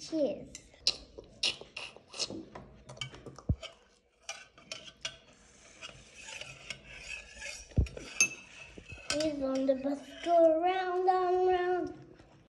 Cheers. He's on the bus, go round and.